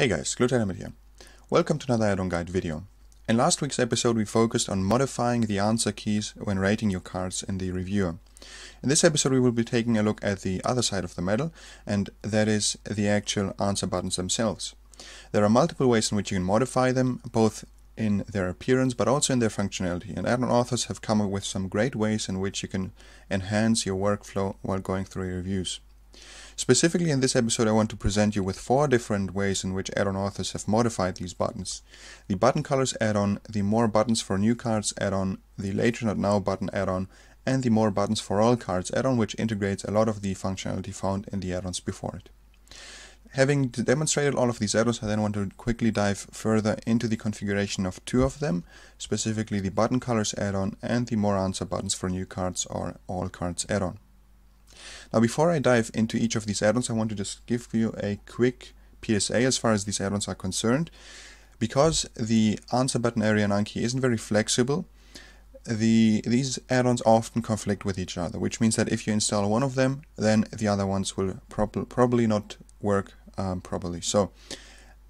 Hey guys, Glutanimate here. Welcome to another add-on guide video. In last week's episode we focused on modifying the answer keys when rating your cards in the reviewer. In this episode we will be taking a look at the other side of the medal, and that is the actual answer buttons themselves. There are multiple ways in which you can modify them, both in their appearance but also in their functionality, and add-on authors have come up with some great ways in which you can enhance your workflow while going through your reviews. Specifically in this episode I want to present you with four different ways in which add-on authors have modified these buttons. The button colors add-on, the more buttons for new cards add-on, the later not now button add-on, and the more buttons for all cards add-on which integrates a lot of the functionality found in the add-ons before it. Having demonstrated all of these add-ons, I then want to quickly dive further into the configuration of two of them, specifically the button colors add-on and the more answer buttons for new cards or all cards add-on. Now before I dive into each of these add-ons, I want to just give you a quick PSA as far as these add-ons are concerned. Because the answer button area in Anki isn't very flexible, the these add-ons often conflict with each other, which means that if you install one of them, then the other ones will prob probably not work um, properly. So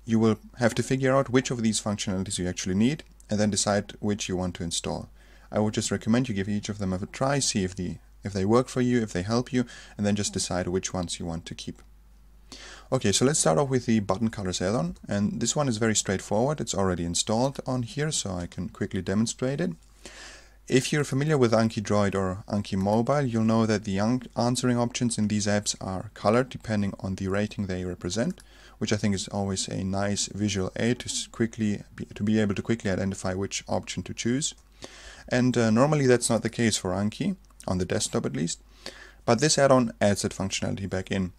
you will have to figure out which of these functionalities you actually need and then decide which you want to install. I would just recommend you give each of them a try, see if the if they work for you, if they help you, and then just decide which ones you want to keep. Okay, so let's start off with the button colors add-on, and this one is very straightforward. It's already installed on here, so I can quickly demonstrate it. If you're familiar with Anki Droid or Anki Mobile, you'll know that the answering options in these apps are colored depending on the rating they represent, which I think is always a nice visual aid to quickly be, to be able to quickly identify which option to choose. And uh, normally that's not the case for Anki on the desktop at least. But this add-on adds that functionality back in.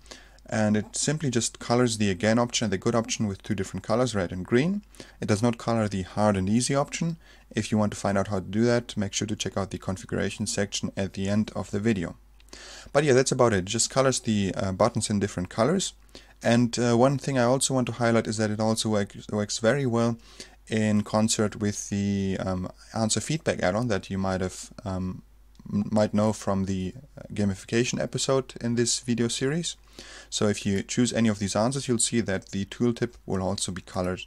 And it simply just colors the again option the good option with two different colors, red and green. It does not color the hard and easy option. If you want to find out how to do that, make sure to check out the configuration section at the end of the video. But yeah, that's about it. it just colors the uh, buttons in different colors. And uh, one thing I also want to highlight is that it also works, works very well in concert with the um, answer feedback add-on that you might have um, might know from the gamification episode in this video series. So if you choose any of these answers, you'll see that the tooltip will also be colored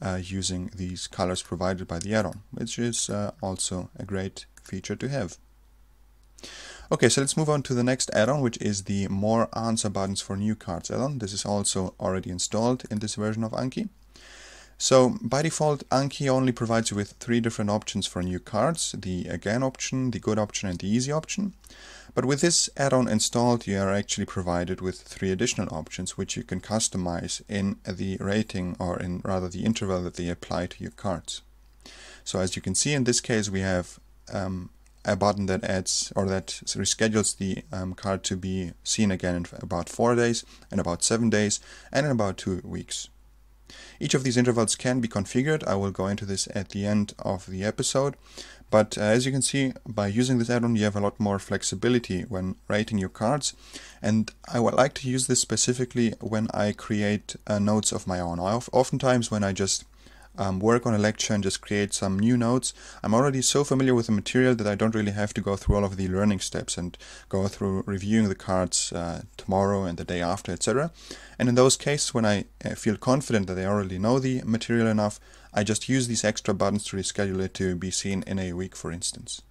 uh, using these colors provided by the add-on, which is uh, also a great feature to have. Okay, so let's move on to the next add-on, which is the More Answer Buttons for New Cards add-on. This is also already installed in this version of Anki. So by default, Anki only provides you with three different options for new cards, the again option, the good option and the easy option. But with this add-on installed, you are actually provided with three additional options which you can customize in the rating or in rather the interval that they apply to your cards. So as you can see in this case we have um, a button that adds or that reschedules the um, card to be seen again in about four days, in about seven days, and in about two weeks. Each of these intervals can be configured. I will go into this at the end of the episode. But uh, as you can see, by using this add-on, you have a lot more flexibility when rating your cards. And I would like to use this specifically when I create uh, notes of my own. I oftentimes when I just um, work on a lecture and just create some new notes. I'm already so familiar with the material that I don't really have to go through all of the learning steps and go through reviewing the cards uh, tomorrow and the day after, etc. And in those cases, when I uh, feel confident that I already know the material enough, I just use these extra buttons to reschedule it to be seen in a week, for instance.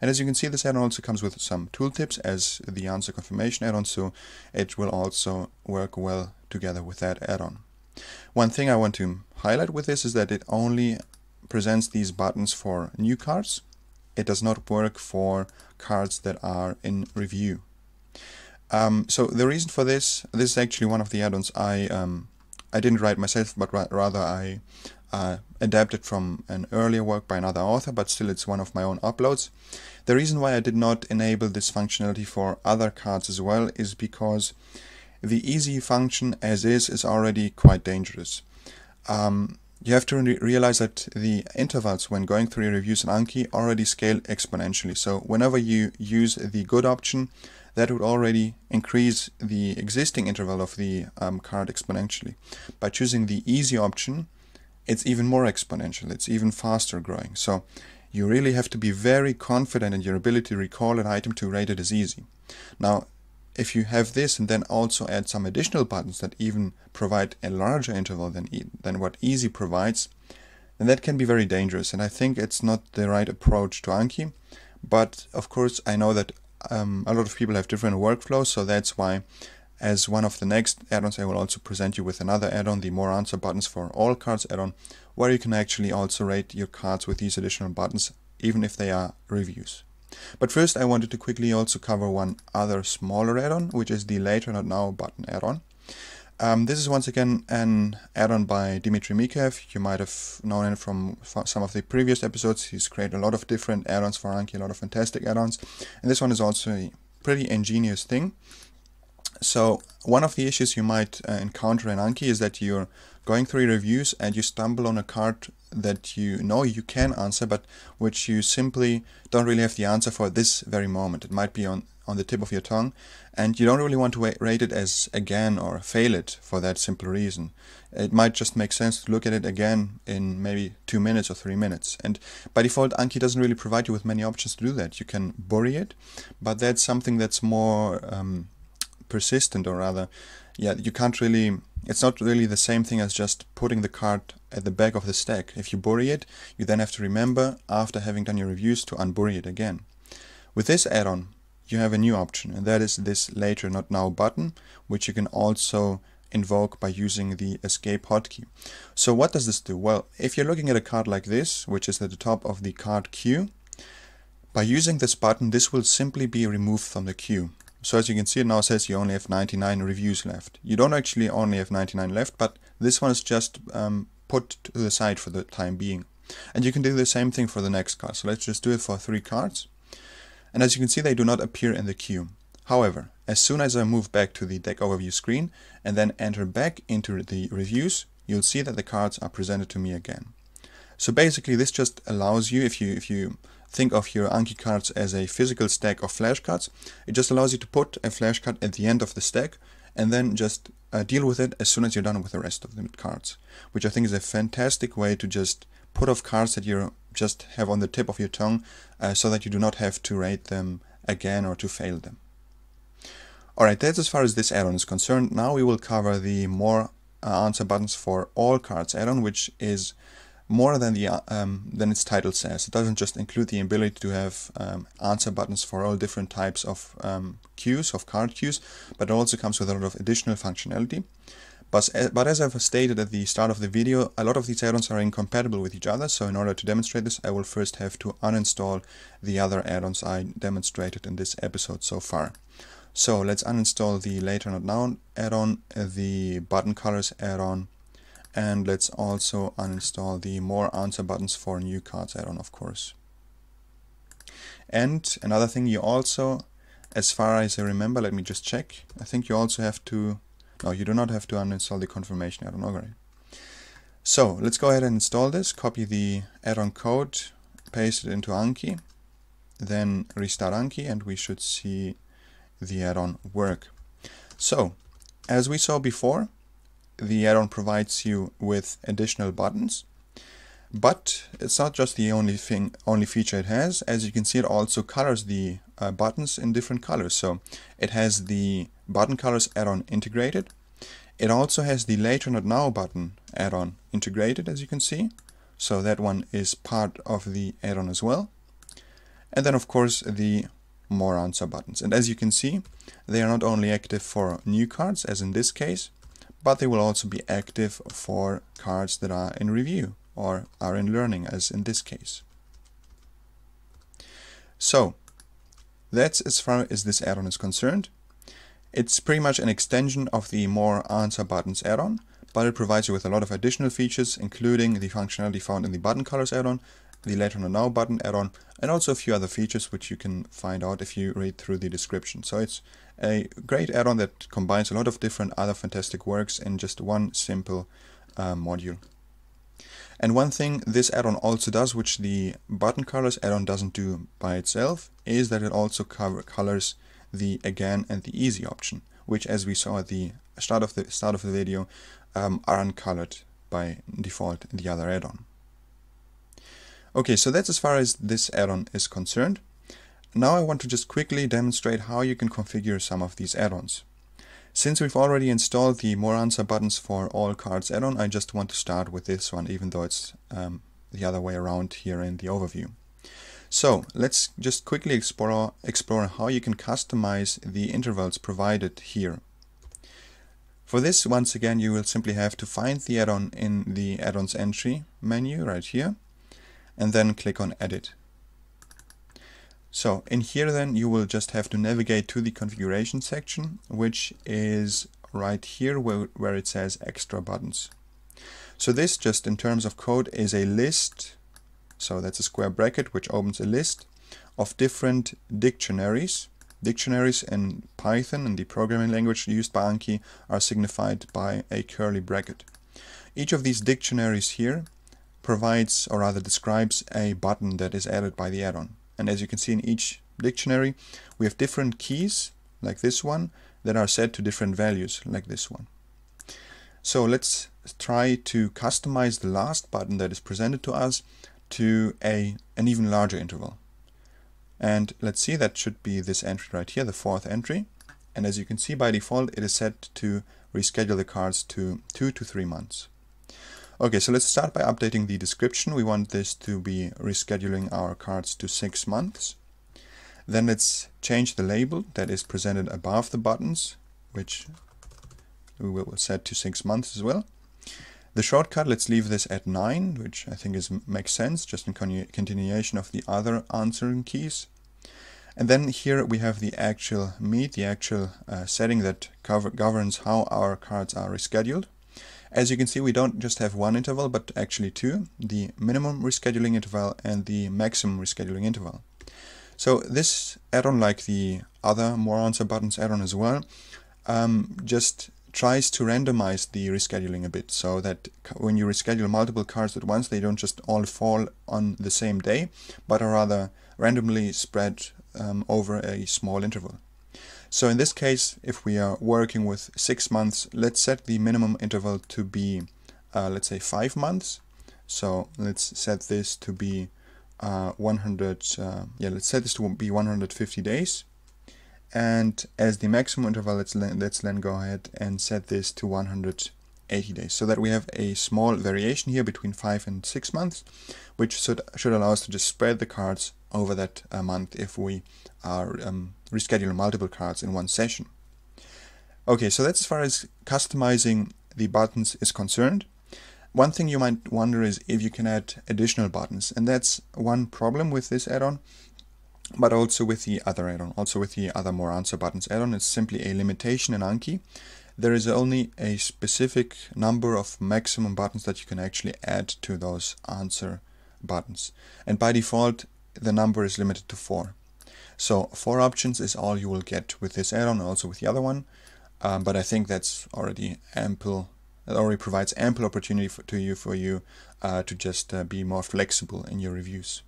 And as you can see, this add-on also comes with some tooltips as the answer confirmation add-on, so it will also work well together with that add-on. One thing I want to highlight with this is that it only presents these buttons for new cards. It does not work for cards that are in review. Um, so the reason for this, this is actually one of the add-ons I um, I didn't write myself, but ra rather I uh, adapted from an earlier work by another author, but still it's one of my own uploads. The reason why I did not enable this functionality for other cards as well is because the easy function as is is already quite dangerous. Um, you have to re realize that the intervals when going through your reviews in Anki already scale exponentially. So whenever you use the good option, that would already increase the existing interval of the um, card exponentially. By choosing the easy option, it's even more exponential. It's even faster growing. So you really have to be very confident in your ability to recall an item to rate it as easy. Now, if you have this and then also add some additional buttons that even provide a larger interval than, e than what Easy provides, then that can be very dangerous. And I think it's not the right approach to Anki. But of course, I know that um, a lot of people have different workflows, so that's why as one of the next add-ons I will also present you with another add-on, the More Answer Buttons for All Cards add-on, where you can actually also rate your cards with these additional buttons, even if they are reviews. But first I wanted to quickly also cover one other smaller add-on, which is the Later Not Now button add-on. Um, this is once again an add-on by Dmitry Mikheev. You might have known him from some of the previous episodes. He's created a lot of different add-ons for Anki, a lot of fantastic add-ons. And this one is also a pretty ingenious thing. So one of the issues you might uh, encounter in Anki is that you're going through reviews and you stumble on a card that you know you can answer, but which you simply don't really have the answer for at this very moment. It might be on, on the tip of your tongue, and you don't really want to rate it as again or fail it for that simple reason. It might just make sense to look at it again in maybe two minutes or three minutes. And by default, Anki doesn't really provide you with many options to do that. You can bury it, but that's something that's more um, persistent, or rather, yeah, you can't really it's not really the same thing as just putting the card at the back of the stack. If you bury it, you then have to remember, after having done your reviews, to unbury it again. With this add-on, you have a new option, and that is this later not now button, which you can also invoke by using the escape hotkey. So what does this do? Well, if you're looking at a card like this, which is at the top of the card queue, by using this button, this will simply be removed from the queue. So as you can see, it now says you only have 99 reviews left. You don't actually only have 99 left, but this one is just um, put to the side for the time being. And you can do the same thing for the next card. So let's just do it for three cards. And as you can see, they do not appear in the queue. However, as soon as I move back to the deck overview screen and then enter back into the reviews, you'll see that the cards are presented to me again. So basically this just allows you, if you if you think of your Anki cards as a physical stack of flashcards. It just allows you to put a flashcard at the end of the stack and then just uh, deal with it as soon as you're done with the rest of the cards, which I think is a fantastic way to just put off cards that you just have on the tip of your tongue uh, so that you do not have to rate them again or to fail them. Alright, that's as far as this add-on is concerned. Now we will cover the more uh, answer buttons for all cards add-on, which is more than the um, than its title says. It doesn't just include the ability to have um, answer buttons for all different types of um, queues, of card queues, but it also comes with a lot of additional functionality. But, but as I've stated at the start of the video, a lot of these add-ons are incompatible with each other, so in order to demonstrate this, I will first have to uninstall the other add-ons I demonstrated in this episode so far. So let's uninstall the Later Not Now add-on, the Button Colors add-on, and let's also uninstall the more answer buttons for new cards add-on of course. And another thing you also as far as I remember let me just check. I think you also have to no you do not have to uninstall the confirmation add-on. Okay. So let's go ahead and install this. Copy the add-on code paste it into Anki then restart Anki and we should see the add-on work. So as we saw before the add-on provides you with additional buttons. But it's not just the only thing, only feature it has. As you can see, it also colors the uh, buttons in different colors. So it has the button colors add-on integrated. It also has the later not now button add-on integrated, as you can see. So that one is part of the add-on as well. And then of course the more answer buttons. And as you can see, they are not only active for new cards, as in this case, but they will also be active for cards that are in review or are in learning as in this case. So that's as far as this add-on is concerned. It's pretty much an extension of the More Answer Buttons add-on, but it provides you with a lot of additional features, including the functionality found in the Button Colors add-on, the Later Not Now button add-on, and also a few other features which you can find out if you read through the description. So it's a great add-on that combines a lot of different other fantastic works in just one simple uh, module. And one thing this add-on also does, which the button colors add-on doesn't do by itself, is that it also cover colors the again and the easy option, which as we saw at the start of the start of the video um, are uncolored by default in the other add-on. Okay, so that's as far as this add-on is concerned. Now I want to just quickly demonstrate how you can configure some of these add-ons. Since we've already installed the More Answer buttons for all cards add-on, I just want to start with this one, even though it's um, the other way around here in the overview. So let's just quickly explore, explore how you can customize the intervals provided here. For this, once again, you will simply have to find the add-on in the add-ons entry menu right here, and then click on Edit. So in here then you will just have to navigate to the configuration section, which is right here where, where it says extra buttons. So this just in terms of code is a list, so that's a square bracket which opens a list of different dictionaries. Dictionaries in Python and the programming language used by Anki are signified by a curly bracket. Each of these dictionaries here provides or rather describes a button that is added by the add-on. And as you can see in each dictionary, we have different keys, like this one, that are set to different values, like this one. So let's try to customize the last button that is presented to us to a an even larger interval. And let's see, that should be this entry right here, the fourth entry. And as you can see by default, it is set to reschedule the cards to two to three months. Okay, so let's start by updating the description. We want this to be rescheduling our cards to six months. Then let's change the label that is presented above the buttons, which we will set to six months as well. The shortcut, let's leave this at 9, which I think is makes sense, just in continuation of the other answering keys. And then here we have the actual meat, the actual uh, setting that governs how our cards are rescheduled. As you can see, we don't just have one interval, but actually two, the minimum rescheduling interval and the maximum rescheduling interval. So this add-on, like the other More Answer Buttons add-on as well, um, just tries to randomize the rescheduling a bit so that when you reschedule multiple cards at once, they don't just all fall on the same day, but are rather randomly spread um, over a small interval. So in this case, if we are working with six months, let's set the minimum interval to be, uh, let's say five months. So let's set this to be uh, 100, uh, yeah, let's set this to be 150 days. And as the maximum interval, let's, let's then go ahead and set this to 180 days so that we have a small variation here between five and six months, which should, should allow us to just spread the cards over that uh, month if we are um, rescheduling multiple cards in one session. Okay, so that's as far as customizing the buttons is concerned. One thing you might wonder is if you can add additional buttons, and that's one problem with this add-on, but also with the other add-on, also with the other More Answer Buttons add-on. It's simply a limitation in Anki. There is only a specific number of maximum buttons that you can actually add to those answer buttons. And by default, the number is limited to four. So four options is all you will get with this add-on, also with the other one. Um, but I think that's already ample. It already provides ample opportunity for, to you for you uh, to just uh, be more flexible in your reviews.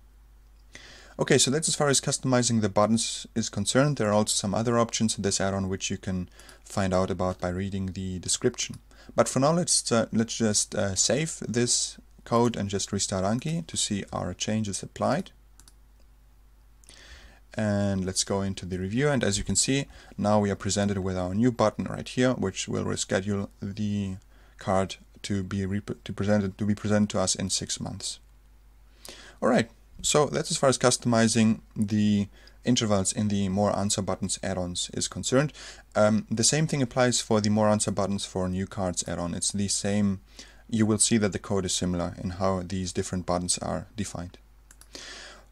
Okay, so that's as far as customizing the buttons is concerned. There are also some other options in this add-on which you can find out about by reading the description. But for now, let's uh, let's just uh, save this code and just restart Anki to see our changes applied and let's go into the review and as you can see now we are presented with our new button right here which will reschedule the card to be to presented to be presented to us in six months alright so that's as far as customizing the intervals in the more answer buttons add-ons is concerned um, the same thing applies for the more answer buttons for new cards add-on it's the same you will see that the code is similar in how these different buttons are defined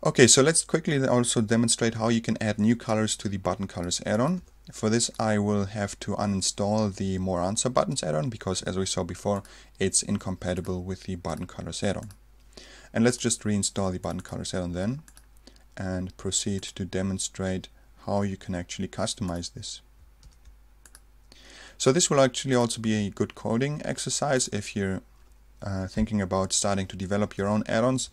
Okay, so let's quickly also demonstrate how you can add new colors to the button colors add-on. For this I will have to uninstall the more answer buttons add-on because as we saw before it's incompatible with the button colors add-on. And let's just reinstall the button color add-on then and proceed to demonstrate how you can actually customize this. So this will actually also be a good coding exercise if you're uh, thinking about starting to develop your own add-ons.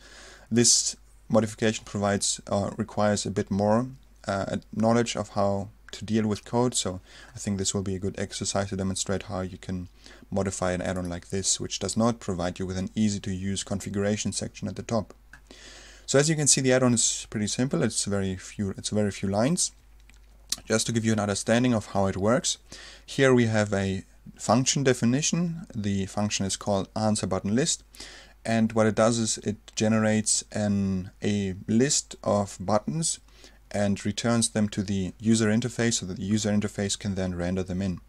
This modification provides uh, requires a bit more uh, knowledge of how to deal with code so I think this will be a good exercise to demonstrate how you can modify an add-on like this which does not provide you with an easy to use configuration section at the top. So as you can see, the add-on is pretty simple. It's very few. It's very few lines. Just to give you an understanding of how it works, here we have a function definition. The function is called answer button list, and what it does is it generates an a list of buttons and returns them to the user interface so that the user interface can then render them in.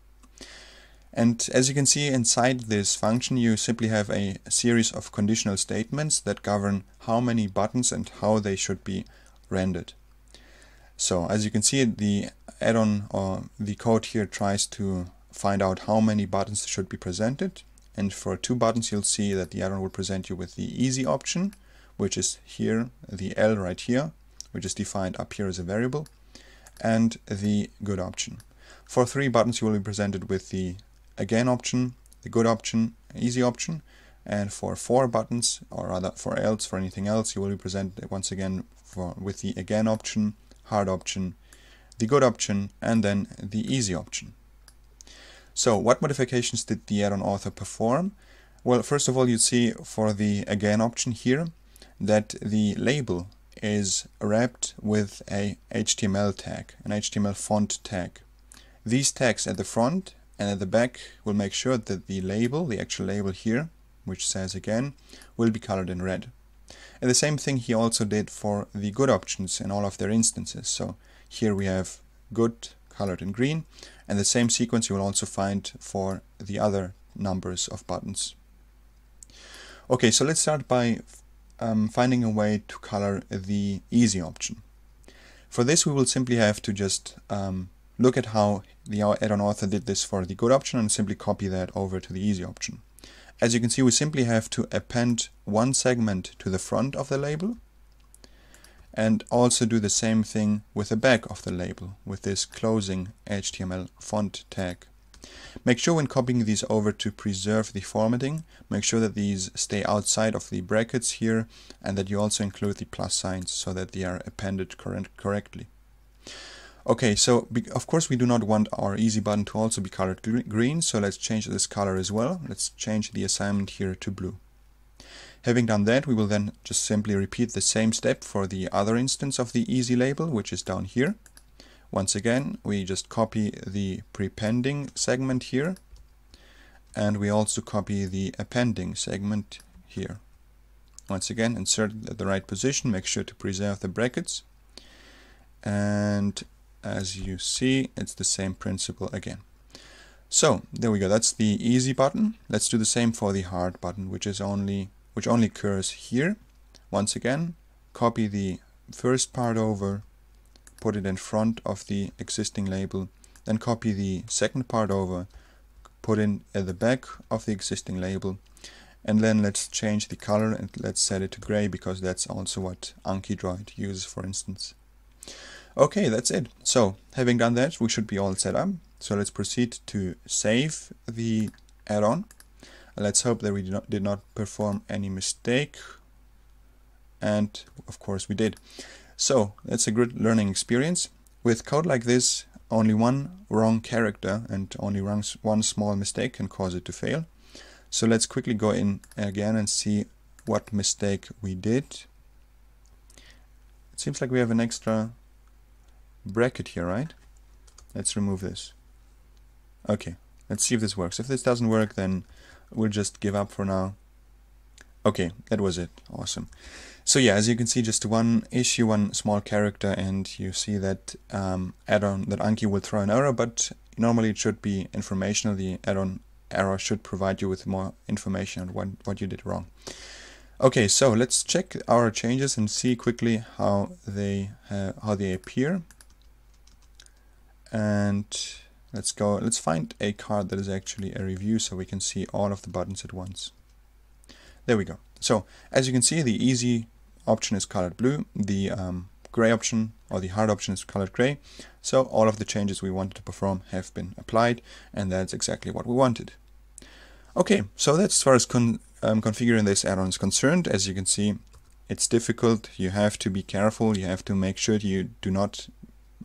And as you can see inside this function you simply have a series of conditional statements that govern how many buttons and how they should be rendered. So as you can see the add-on or the code here tries to find out how many buttons should be presented and for two buttons you'll see that the add-on will present you with the easy option which is here the L right here which is defined up here as a variable and the good option. For three buttons you will be presented with the again option, the good option, easy option, and for four buttons, or rather for else, for anything else, you will be presented once again for with the again option, hard option, the good option, and then the easy option. So what modifications did the add-on author perform? Well, first of all, you see for the again option here that the label is wrapped with a HTML tag, an HTML font tag. These tags at the front and at the back we'll make sure that the label, the actual label here, which says again, will be colored in red. And the same thing he also did for the good options in all of their instances. So here we have good colored in green and the same sequence you will also find for the other numbers of buttons. Okay, so let's start by um, finding a way to color the easy option. For this we will simply have to just um, look at how the add-on author did this for the good option and simply copy that over to the easy option. As you can see, we simply have to append one segment to the front of the label and also do the same thing with the back of the label with this closing HTML font tag. Make sure when copying these over to preserve the formatting, make sure that these stay outside of the brackets here and that you also include the plus signs so that they are appended correct correctly. Okay, so of course we do not want our easy button to also be colored green, so let's change this color as well. Let's change the assignment here to blue. Having done that, we will then just simply repeat the same step for the other instance of the easy label, which is down here. Once again, we just copy the prepending segment here, and we also copy the appending segment here. Once again, insert at the right position, make sure to preserve the brackets, and as you see it's the same principle again. So there we go. That's the easy button. Let's do the same for the hard button which is only which only occurs here. Once again copy the first part over put it in front of the existing label then copy the second part over put in at the back of the existing label and then let's change the color and let's set it to gray because that's also what Anki Droid uses for instance Okay, that's it. So, having done that, we should be all set up. So let's proceed to save the add-on. Let's hope that we did not, did not perform any mistake. And of course we did. So that's a good learning experience. With code like this, only one wrong character and only one small mistake can cause it to fail. So let's quickly go in again and see what mistake we did. It seems like we have an extra bracket here, right? Let's remove this. Okay, let's see if this works. If this doesn't work, then we'll just give up for now. Okay, that was it. Awesome. So yeah, as you can see, just one issue, one small character, and you see that um, add-on that Anki will throw an error, but normally it should be informational. The add-on error should provide you with more information on what, what you did wrong. Okay, so let's check our changes and see quickly how they uh, how they appear and let's go let's find a card that is actually a review so we can see all of the buttons at once. There we go. So as you can see the easy option is colored blue the um, gray option or the hard option is colored gray. So all of the changes we wanted to perform have been applied and that's exactly what we wanted. Okay so that's as far as con um, configuring this add-on is concerned. As you can see it's difficult. You have to be careful. You have to make sure you do not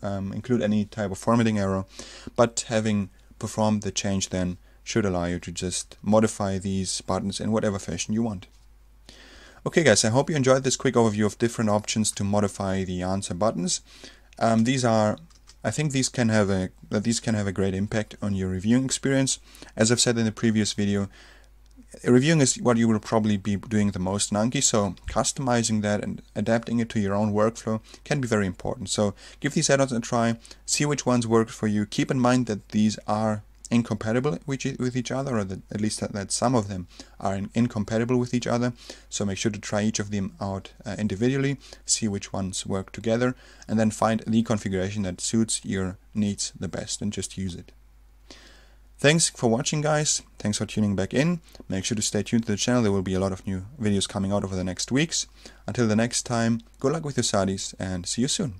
um, include any type of formatting error, but having performed the change then should allow you to just modify these buttons in whatever fashion you want. Okay guys, I hope you enjoyed this quick overview of different options to modify the answer buttons. Um, these are, I think these can have a, these can have a great impact on your reviewing experience. As I've said in the previous video, reviewing is what you will probably be doing the most in Anki, so customizing that and adapting it to your own workflow can be very important. So give these add-ons a try, see which ones work for you. Keep in mind that these are incompatible with each other, or that at least that, that some of them are in, incompatible with each other. So make sure to try each of them out uh, individually, see which ones work together, and then find the configuration that suits your needs the best and just use it. Thanks for watching guys, thanks for tuning back in, make sure to stay tuned to the channel, there will be a lot of new videos coming out over the next weeks. Until the next time, good luck with your studies and see you soon.